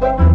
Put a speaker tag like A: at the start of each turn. A: up.